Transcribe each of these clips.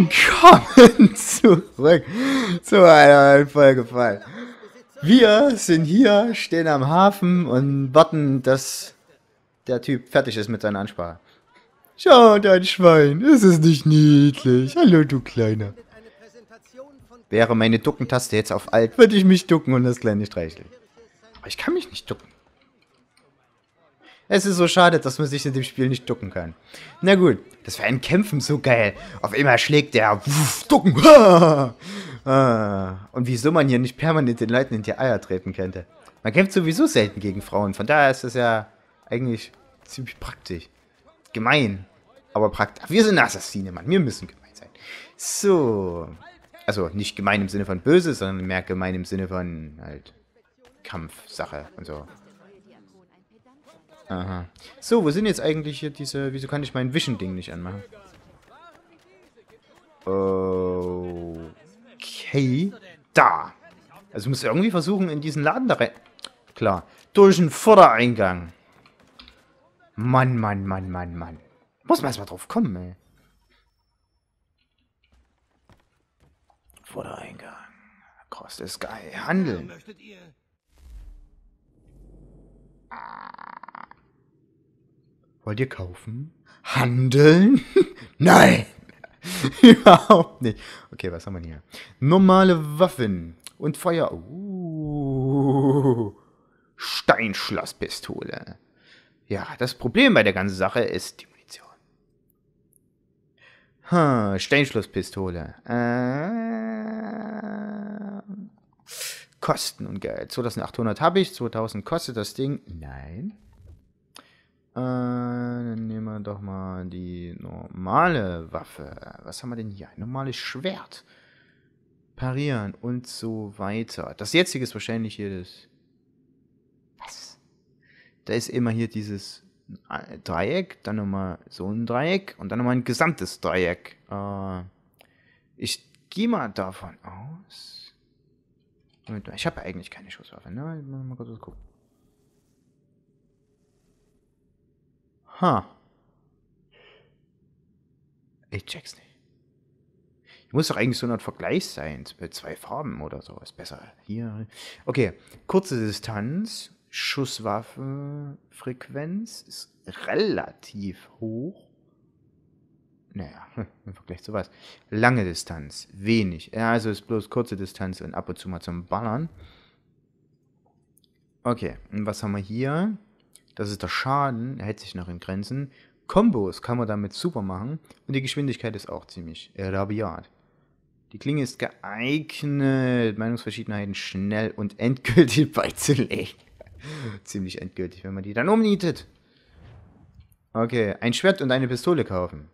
Willkommen zurück zu einer neuen Folge Fall. Wir sind hier, stehen am Hafen und warten, dass der Typ fertig ist mit seiner Ansprache. Schau, dein Schwein, ist es nicht niedlich? Hallo, du Kleiner. Wäre meine Duckentaste jetzt auf alt, würde ich mich ducken und das Kleine streicheln. Aber ich kann mich nicht ducken. Es ist so schade, dass man sich in dem Spiel nicht ducken kann. Na gut, das wäre in Kämpfen so geil. Auf einmal schlägt der wuff, ducken. ah. Und wieso man hier nicht permanent den Leuten in die Eier treten könnte. Man kämpft sowieso selten gegen Frauen. Von daher ist das ja eigentlich ziemlich praktisch. Gemein, aber praktisch. Wir sind Assassine, Mann. Wir müssen gemein sein. So. Also nicht gemein im Sinne von böse, sondern mehr gemein im Sinne von halt Kampfsache und so. Aha. So, wo sind jetzt eigentlich hier diese... Wieso kann ich mein Vision-Ding nicht anmachen? Okay. Da. Also muss irgendwie versuchen, in diesen Laden da rein... Klar. Durch den Vordereingang. Mann, Mann, Mann, Mann, Mann. Muss man erstmal drauf kommen, ey. Vordereingang. Cross the Sky. Handeln. Wollt ihr kaufen? Handeln? Nein! Überhaupt nicht. Okay, was haben wir hier? Normale Waffen und Feuer. Uh, Steinschlosspistole. Ja, das Problem bei der ganzen Sache ist die Munition. Hm, Steinschlosspistole. Äh, Kosten und Geld. 2800 habe ich, 2000 kostet das Ding. Nein. Äh, dann nehmen wir doch mal die normale Waffe. Was haben wir denn hier? Ein normales Schwert. Parieren und so weiter. Das jetzige ist wahrscheinlich hier das... Was? Da ist immer hier dieses Dreieck, dann nochmal so ein Dreieck und dann nochmal ein gesamtes Dreieck. Äh, ich gehe mal davon aus... Ich habe eigentlich keine Schusswaffe, ne? Mal kurz gucken. Ha. Ich check's nicht. Ich muss doch eigentlich so ein Vergleich sein. Mit zwei Farben oder so. Ist besser. Hier. Okay. Kurze Distanz. Schusswaffenfrequenz ist relativ hoch. Naja, im Vergleich zu was. Lange Distanz. Wenig. Ja, also ist bloß kurze Distanz und ab und zu mal zum Ballern. Okay. Und was haben wir hier? Das ist der Schaden, er hält sich noch in Grenzen. Kombos kann man damit super machen und die Geschwindigkeit ist auch ziemlich rabiat. Die Klinge ist geeignet, Meinungsverschiedenheiten schnell und endgültig beizulegen. Ziemlich endgültig, wenn man die dann umnietet. Okay, ein Schwert und eine Pistole kaufen.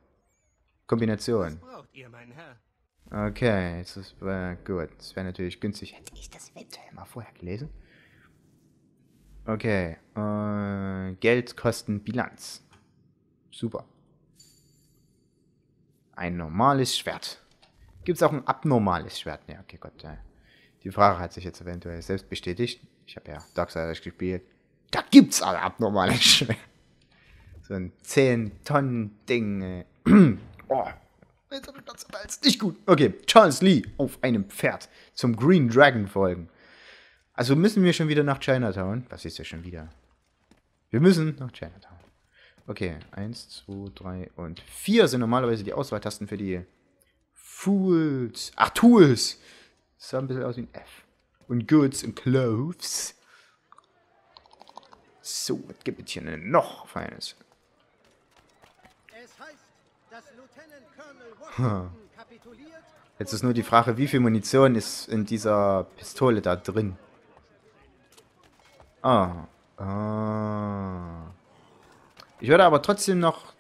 Kombination. Okay, das ist äh, gut. Das wäre natürlich günstig. Hätte ich das eventuell mal vorher gelesen? Okay. Äh, Geldkostenbilanz. Super. Ein normales Schwert. Gibt es auch ein abnormales Schwert? Ja, okay, Gott. Ja. Die Frage hat sich jetzt eventuell selbst bestätigt. Ich habe ja Darksiders gespielt. Da gibt's ein abnormales Schwert. So ein 10 Tonnen Ding. oh. Das ist nicht gut. Okay, Charles Lee auf einem Pferd zum Green Dragon folgen. Also müssen wir schon wieder nach Chinatown. Was ist ja schon wieder? Wir müssen nach Chinatown. Okay, 1, 2, 3 und 4 sind normalerweise die Auswahltasten für die Fools. Ach, Tools. Das sah ein bisschen aus wie ein F. Und Goods und Clothes. So, was gibt es hier denn noch Feines? Hm. Jetzt ist nur die Frage, wie viel Munition ist in dieser Pistole da drin? Ah. Ah. Ich würde aber trotzdem noch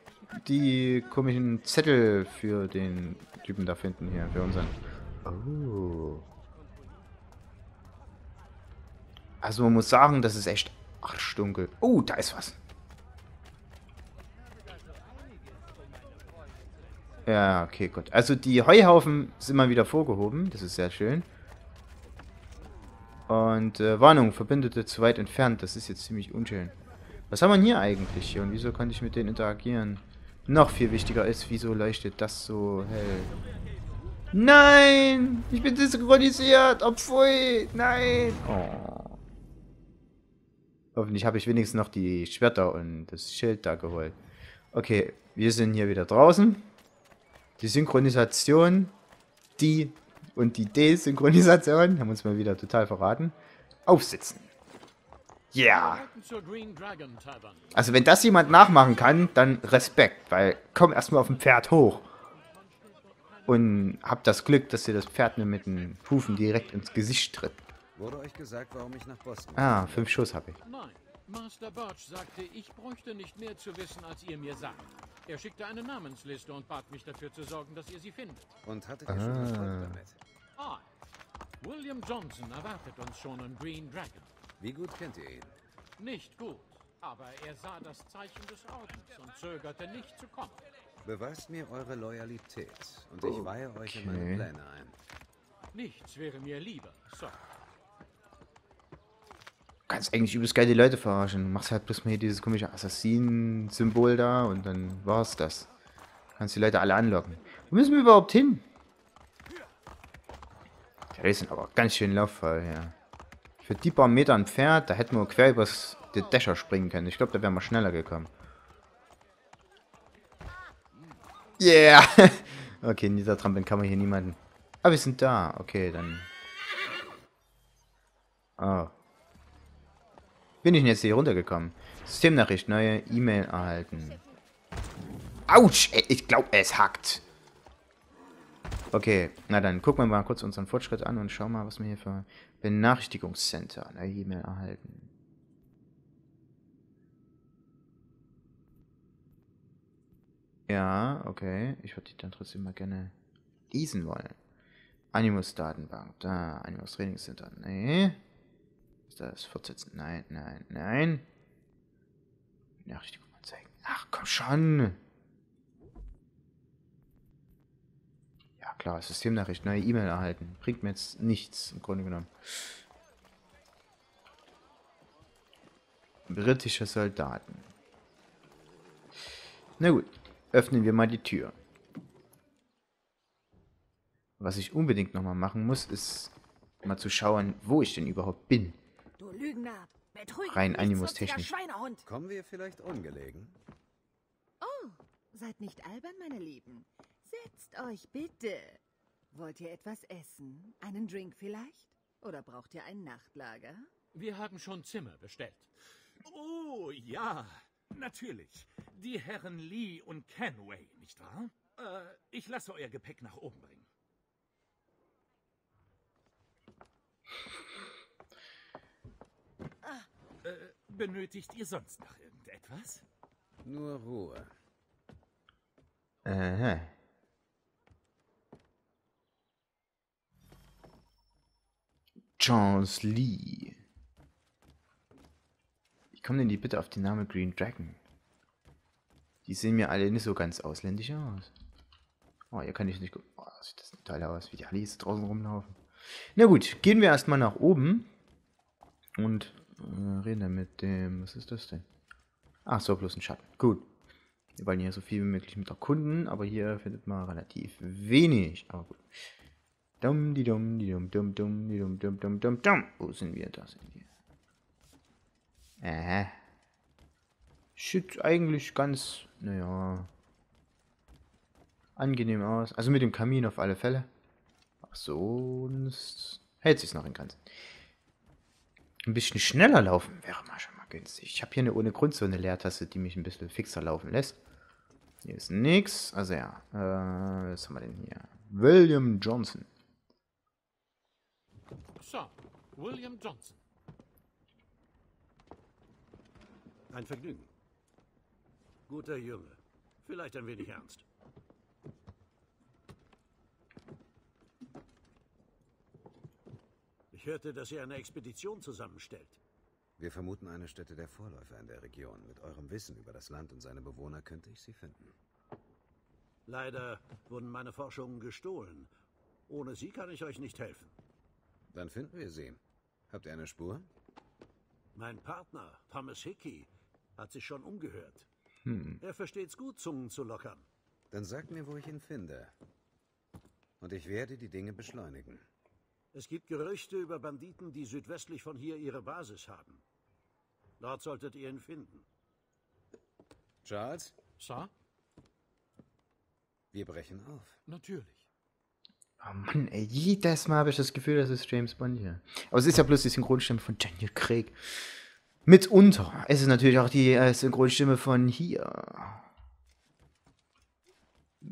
die komischen Zettel für den Typen da finden hier, für unseren. Oh. Also man muss sagen, das ist echt arschdunkel. Oh, da ist was. Ja, okay, gut. Also die Heuhaufen sind mal wieder vorgehoben. Das ist sehr schön. Und äh, Warnung, Verbündete zu weit entfernt. Das ist jetzt ziemlich unschön. Was haben wir hier eigentlich hier? Und wieso konnte ich mit denen interagieren? noch viel wichtiger ist, wieso leuchtet das so hell? Nein! Ich bin synchronisiert! Obwohl! Nein! Oh. Hoffentlich habe ich wenigstens noch die Schwerter und das Schild da geholt. Okay, wir sind hier wieder draußen. Die Synchronisation, die und die Desynchronisation haben uns mal wieder total verraten. Aufsitzen. Ja. Yeah. Also wenn das jemand nachmachen kann, dann Respekt, weil komm erstmal auf dem Pferd hoch. Und hab das Glück, dass ihr das Pferd nur mit den Hufen direkt ins Gesicht tritt. Wurde euch gesagt, warum ich nach Boston Ah, fünf Schuss habe ich. Master Birch sagte, ich bräuchte nicht mehr zu wissen, als ihr mir sagt. Er schickte eine Namensliste und bat mich dafür zu sorgen, dass ihr sie findet. Und hattet ihr ah. schon Erfolg damit? Ah, William Johnson erwartet uns schon im Green Dragon. Wie gut kennt ihr ihn? Nicht gut, aber er sah das Zeichen des Ordens und zögerte nicht zu kommen. Beweist mir eure Loyalität und ich weihe euch in meine Pläne ein. Nichts wäre mir lieber, Sir. Kannst eigentlich übelst geil die Leute verarschen. Du machst halt bloß mal hier dieses komische Assassinen-Symbol da und dann war's das. Du kannst die Leute alle anlocken. Wo müssen wir überhaupt hin? Die sind aber ganz schön lauffall, ja. Für die paar Meter ein Pferd, da hätten wir quer übers den Dächer springen können. Ich glaube, da wären wir schneller gekommen. Yeah! okay, in dieser Trampeln kann man hier niemanden. Aber wir sind da. Okay, dann. Oh. Bin ich denn jetzt hier runtergekommen? Systemnachricht, neue E-Mail erhalten. Autsch! Ich glaube, es hackt. Okay, na dann gucken wir mal kurz unseren Fortschritt an und schauen mal, was wir hier für Benachrichtigungscenter neue E-Mail erhalten. Ja, okay. Ich würde die dann trotzdem mal gerne lesen wollen. Animus-Datenbank. Da, Animus-Trainingscenter. Nee. Das fortsetzen? Nein, nein, nein. Benachrichtigung anzeigen. Ach, komm schon. Ja, klar. Systemnachricht. Neue E-Mail erhalten. Bringt mir jetzt nichts, im Grunde genommen. Britische Soldaten. Na gut öffnen wir mal die Tür. Was ich unbedingt nochmal machen muss, ist mal zu schauen, wo ich denn überhaupt bin. Lügner! Betrüger! Rein animustechnisch. Kommen wir vielleicht ungelegen? Oh, seid nicht albern, meine Lieben. Setzt euch bitte. Wollt ihr etwas essen? Einen Drink vielleicht? Oder braucht ihr ein Nachtlager? Wir haben schon Zimmer bestellt. Oh, ja. Natürlich. Die Herren Lee und Kenway, nicht wahr? Äh, ich lasse euer Gepäck nach oben bringen. Äh, benötigt ihr sonst noch irgendetwas? Nur Ruhe. Aha. Charles Lee kommen denn die bitte auf den Namen Green Dragon? Die sehen mir alle nicht so ganz ausländisch aus. Oh, hier kann ich nicht. Oh, sieht das toll aus, wie die alle jetzt draußen rumlaufen. Na gut, gehen wir erstmal nach oben. Und äh, reden dann mit dem... Was ist das denn? Ach so, bloß ein Schatten. Gut. Wir wollen hier so viel wie möglich mit erkunden, aber hier findet man relativ wenig. Aber gut. Dum, die dum, die dum, dum, dum, die dum, dum, dum, dum, dum. Wo sind wir? Da sind wir. Äh. Sieht eigentlich ganz, naja, angenehm aus. Also mit dem Kamin auf alle Fälle. Ach, sonst hält sich's noch in Grenzen. Ein bisschen schneller laufen wäre mal schon mal günstig. Ich habe hier eine ohne Grund so eine Leertaste, die mich ein bisschen fixer laufen lässt. Hier ist nix. Also ja, äh, was haben wir denn hier? William Johnson. So, William Johnson. Ein Vergnügen. Guter Junge. Vielleicht ein wenig ernst. Ich hörte, dass ihr eine Expedition zusammenstellt. Wir vermuten eine Stätte der Vorläufer in der Region. Mit eurem Wissen über das Land und seine Bewohner könnte ich sie finden. Leider wurden meine Forschungen gestohlen. Ohne sie kann ich euch nicht helfen. Dann finden wir sie. Habt ihr eine Spur? Mein Partner, Thomas Hickey, hat sich schon umgehört. Hm. Er versteht's gut, Zungen zu lockern. Dann sag mir, wo ich ihn finde. Und ich werde die Dinge beschleunigen. Es gibt Gerüchte über Banditen, die südwestlich von hier ihre Basis haben. Dort solltet ihr ihn finden. Charles, Sir? wir brechen auf. Natürlich. Oh Mann, ey, jedes Mal habe ich das Gefühl, das ist James Bond hier. Aber es ist ja bloß die Synchronstimme von Daniel Craig. Mitunter. Es ist natürlich auch die äh, Synchronstimme von hier.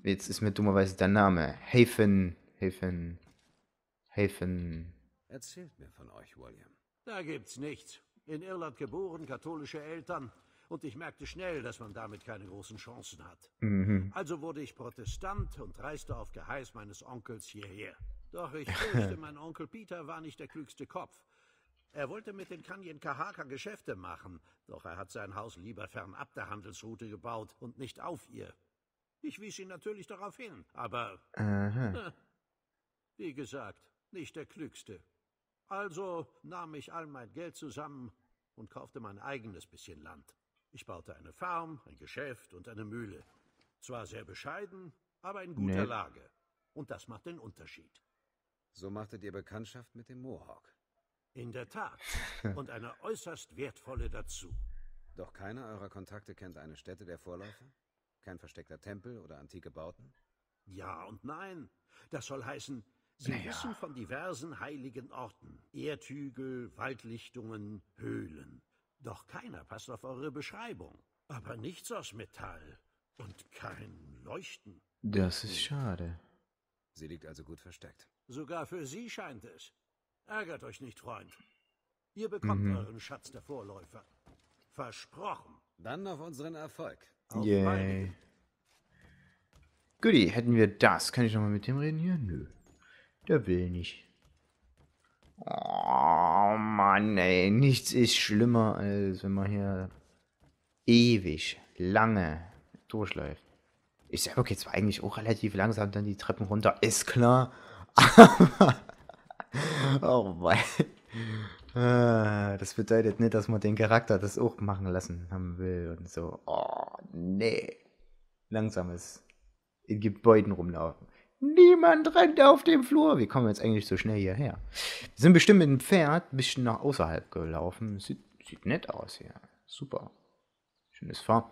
Jetzt ist mir dummerweise der Name. Hafen. Hafen. Hafen. Erzählt mir von euch, William. Da gibt's nichts. In Irland geboren, katholische Eltern. Und ich merkte schnell, dass man damit keine großen Chancen hat. Also wurde ich Protestant und reiste auf Geheiß meines Onkels hierher. Doch ich fürchte, mein Onkel Peter war nicht der klügste Kopf. Er wollte mit den Kanyen Kahaka Geschäfte machen, doch er hat sein Haus lieber fernab der Handelsroute gebaut und nicht auf ihr. Ich wies ihn natürlich darauf hin, aber Aha. wie gesagt, nicht der klügste. Also nahm ich all mein Geld zusammen und kaufte mein eigenes bisschen Land. Ich baute eine Farm, ein Geschäft und eine Mühle. Zwar sehr bescheiden, aber in guter Nett. Lage. Und das macht den Unterschied. So machtet ihr Bekanntschaft mit dem Mohawk. In der Tat. Und eine äußerst wertvolle dazu. Doch keiner eurer Kontakte kennt eine Stätte der Vorläufer? Kein versteckter Tempel oder antike Bauten? Ja und nein. Das soll heißen, Sie Naja. wissen von diversen heiligen Orten. Erdhügel, Waldlichtungen, Höhlen. Doch keiner passt auf eure Beschreibung. Aber nichts aus Metall. Und kein Leuchten. Das ist schade. Sie liegt also gut versteckt. Sogar für Sie scheint es. Ärgert euch nicht, Freund. Ihr bekommt Mhm. euren Schatz der Vorläufer. Versprochen. Dann auf unseren Erfolg. Auf Yay. Goodie, hätten wir das. Kann ich nochmal mit dem reden hier? Nö. Der will nicht. Oh Mann, ey. Nichts ist schlimmer, als wenn man hier ewig lange durchläuft. Ich selber geht zwar eigentlich auch relativ langsam dann die Treppen runter, ist klar. Aber. oh Mann. Ah, Das bedeutet nicht, dass man den Charakter das auch machen lassen haben will und so. Oh, nee. Langsames in Gebäuden rumlaufen. Niemand rennt auf dem Flur. Wie kommen wir jetzt eigentlich so schnell hierher? Wir sind bestimmt mit dem Pferd ein bisschen nach außerhalb gelaufen. Sieht, sieht nett aus hier. Super. Schönes Farb.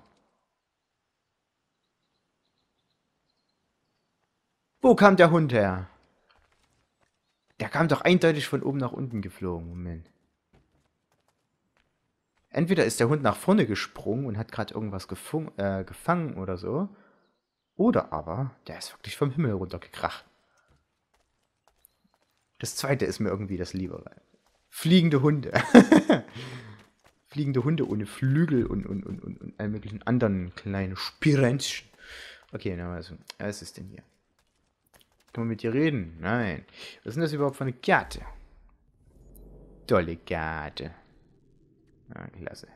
Wo kam der Hund her? Der kam doch eindeutig von oben nach unten geflogen. Moment. Entweder ist der Hund nach vorne gesprungen und hat gerade irgendwas äh, gefangen oder so. Oder aber, der ist wirklich vom Himmel runtergekracht. Das zweite ist mir irgendwie das Liebere. Fliegende Hunde. Fliegende Hunde ohne Flügel und, und, und, und, und allen möglichen anderen kleinen Spirenzchen. Okay, na also, was ist denn hier? Kann man mit dir reden? Nein. Was ist denn das überhaupt für eine Karte? Tolle Karte. Ah, klasse.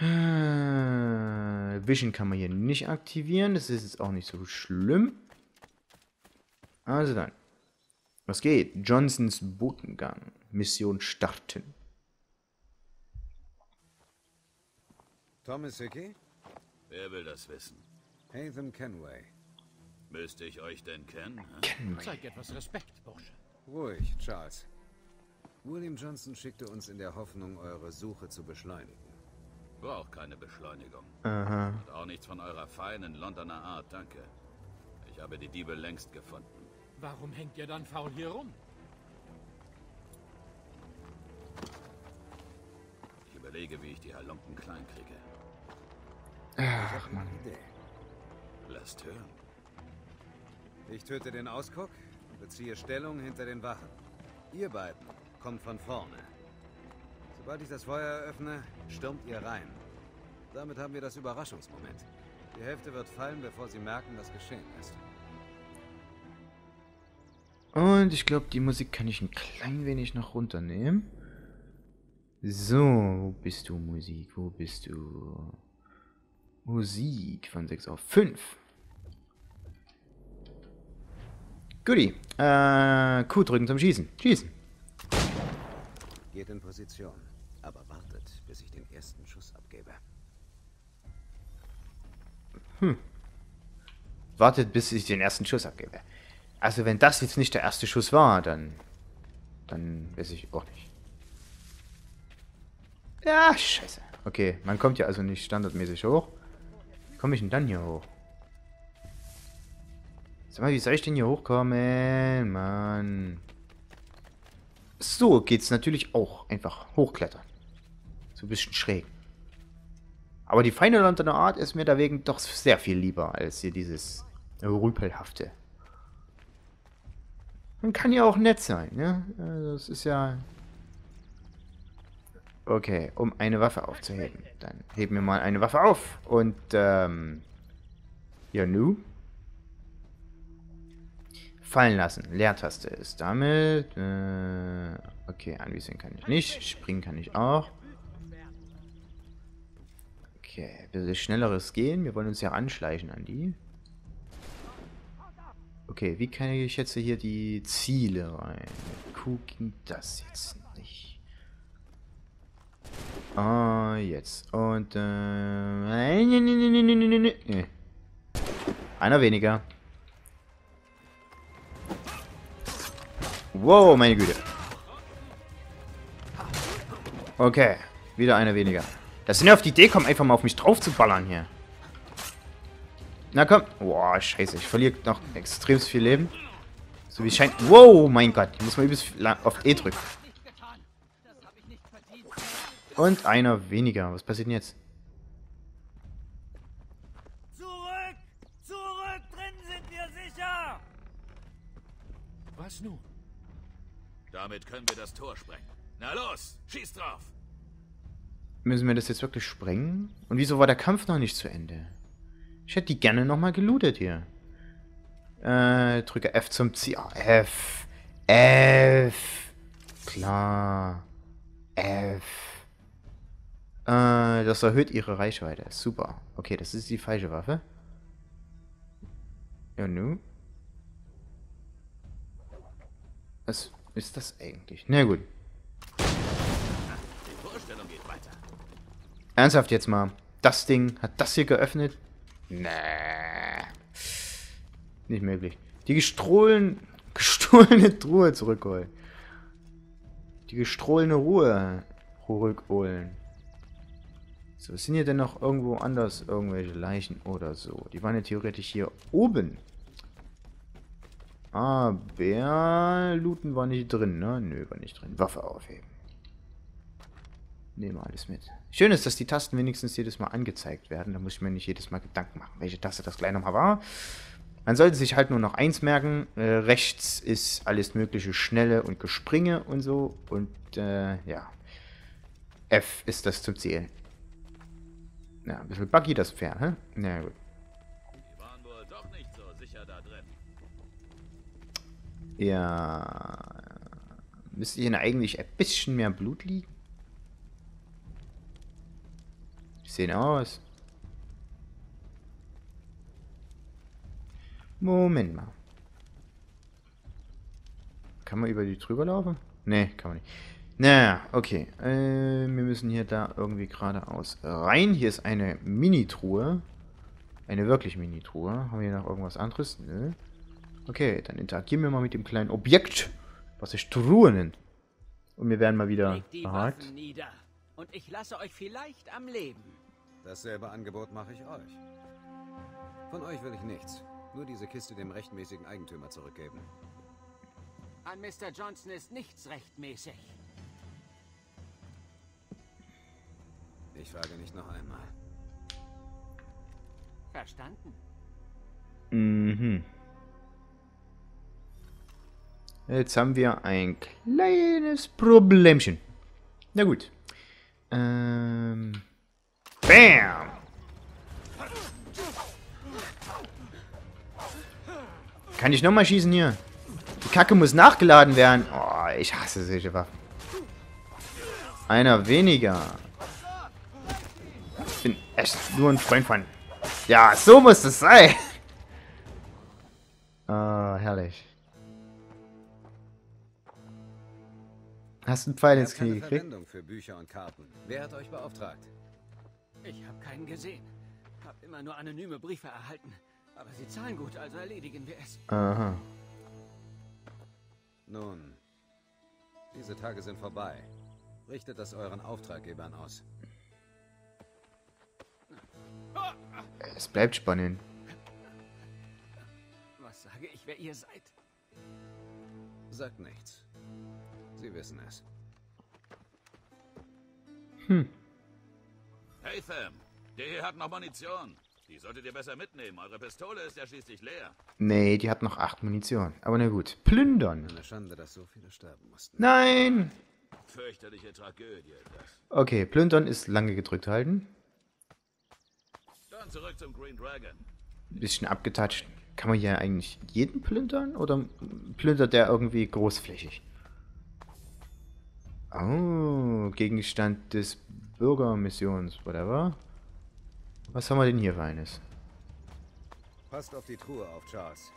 Ah, Vision kann man hier nicht aktivieren. Das ist jetzt auch nicht so schlimm. Also dann. Was geht? Johnsons Botengang. Mission starten. Thomas Hickey? Wer will das wissen? Haven Kenway. Müsste ich euch denn kennen? wir. Zeig etwas Respekt, Bursche. Ruhig, Charles. William Johnson schickte uns in der Hoffnung, eure Suche zu beschleunigen. Braucht keine Beschleunigung. Aha. Und auch nichts von eurer feinen Londoner Art, danke. Ich habe die Diebe längst gefunden. Warum hängt ihr dann faul hier rum? Ich überlege, wie ich die Halunken klein kriege. Ach, Mann. Idee. Lasst hören. Ich töte den Ausguck und beziehe Stellung hinter den Wachen. Ihr beiden kommt von vorne. Sobald ich das Feuer eröffne, stürmt ihr rein. Damit haben wir das Überraschungsmoment. Die Hälfte wird fallen, bevor sie merken, was geschehen ist. Und ich glaube, die Musik kann ich ein klein wenig noch runternehmen. So, wo bist du, Musik? Wo bist du? Musik von 6 auf 5. Guti. Äh, Q drücken zum Schießen. Schießen. Geht in Position, aber wartet, bis ich den ersten Schuss abgebe. Hm. Wartet, bis ich den ersten Schuss abgebe. Also wenn das jetzt nicht der erste Schuss war, dann... Dann weiß ich auch nicht. Ja, scheiße. Okay, man kommt ja also nicht standardmäßig hoch. Komme ich denn dann hier hoch? Sag mal, wie soll ich denn hier hochkommen? Mann. So geht's natürlich auch. Einfach hochklettern. So ein bisschen schräg. Aber die feine Londoner Art ist mir dagegen doch sehr viel lieber als hier dieses rüpelhafte. Man kann ja auch nett sein, ne? Also das ist ja... Okay, um eine Waffe aufzuheben. Dann heben wir mal eine Waffe auf. Und, ähm... Ja, nu? Fallen lassen. Leertaste ist damit. Äh, okay, anvisieren kann ich nicht. Springen kann ich auch. Okay, bisschen schnelleres Gehen. Wir wollen uns ja anschleichen an die. Okay, wie kann ich jetzt hier die Ziele rein? Kuh ging das jetzt nicht. Ah, jetzt. Und, äh... Einer weniger. Wow, meine Güte. Okay, wieder einer weniger. Das sind ja auf die Idee kommen, einfach mal auf mich drauf zu ballern hier. Na komm. Boah, scheiße. Ich verliere noch extrem viel Leben. So wie scheint... Wow, mein Gott. Ich muss mal übelst auf E drücken. Und einer weniger. Was passiert denn jetzt? Zurück! Zurück! Drin sind wir sicher! Was nun? Damit können wir das Tor sprengen. Na los, schieß drauf! Müssen wir das jetzt wirklich sprengen? Und wieso war der Kampf noch nicht zu Ende? Ich hätte die gerne nochmal gelootet hier. Äh, drücke F zum Ziel. Oh, F. F. Klar. F. Äh, das erhöht ihre Reichweite. Super. Okay, das ist die falsche Waffe. Ja, nu. Was ist das eigentlich? Na gut. Die Vorstellung geht weiter. Ernsthaft jetzt mal. Das Ding hat das hier geöffnet. Nee. Nicht möglich. Die gestohlen, gestohlene Truhe zurückholen. Die gestohlene Ruhe zurückholen. So, sind hier denn noch irgendwo anders irgendwelche Leichen oder so? Die waren ja theoretisch hier oben. Aber Looten war nicht drin, ne? Nö, war nicht drin. Waffe aufheben. Nehmen wir alles mit. Schön ist, dass die Tasten wenigstens jedes Mal angezeigt werden. Da muss ich mir nicht jedes Mal Gedanken machen, welche Taste das gleich nochmal war. Man sollte sich halt nur noch eins merken. Äh, rechts ist alles mögliche Schnelle und Gespringe und so. Und äh, ja. F ist das zum Ziel. Ja, ein bisschen buggy das Pferd, hä? Na gut. Die waren wohl doch nicht so sicher da drin. Ja. Müsste hier eigentlich ein bisschen mehr Blut liegen? Sehen aus. Moment mal. Kann man über die drüber laufen? Nee, kann man nicht. Naja, okay. Äh, wir müssen hier da irgendwie geradeaus rein. Hier ist eine Mini-Truhe. Eine wirklich Mini-Truhe. Haben wir hier noch irgendwas anderes? Nö. Okay, dann interagieren wir mal mit dem kleinen Objekt, was sich Truhe nennt. Und wir werden mal wieder behagt. Und ich lasse euch vielleicht am Leben. Dasselbe Angebot mache ich euch. Von euch will ich nichts. Nur diese Kiste dem rechtmäßigen Eigentümer zurückgeben. An Mr. Johnson ist nichts rechtmäßig. Ich frage nicht noch einmal. Verstanden? Mhm. Jetzt haben wir ein kleines Problemchen. Na gut. Ähm. Bam! Kann ich nochmal schießen hier? Die Kacke muss nachgeladen werden. Oh, ich hasse solche Waffen. Einer weniger. Ich bin echt nur ein Freund von. Ja, so muss es sein. Ah, herrlich. Hast du einen Pfeil ins Knie gekriegt? Wer hat euch beauftragt? Ich habe keinen gesehen. habe immer nur anonyme Briefe erhalten. Aber sie zahlen gut, also erledigen wir es. Aha. Nun, diese Tage sind vorbei. Richtet das euren Auftraggebern aus. Es bleibt spannend. Was sage ich, wer ihr seid? Sagt nichts. Sie wissen es. Haytham, der hier hat noch Munition. Die solltet ihr besser mitnehmen. Eure Pistole ist ja schließlich leer. Nee, die hat noch acht Munition. Aber na gut. Plündern. Eine Schande, dass so viele sterben mussten. Nein! Fürchterliche Tragödie, das. Okay, plündern ist lange gedrückt halten. Dann zurück zum Green Dragon. Bisschen abgetatscht. Kann man hier eigentlich jeden plündern? Oder plündert der irgendwie großflächig? Oh, Gegenstand des Bürgermissions, whatever. Was haben wir denn hier für eines? Passt auf die Truhe auf, Charles.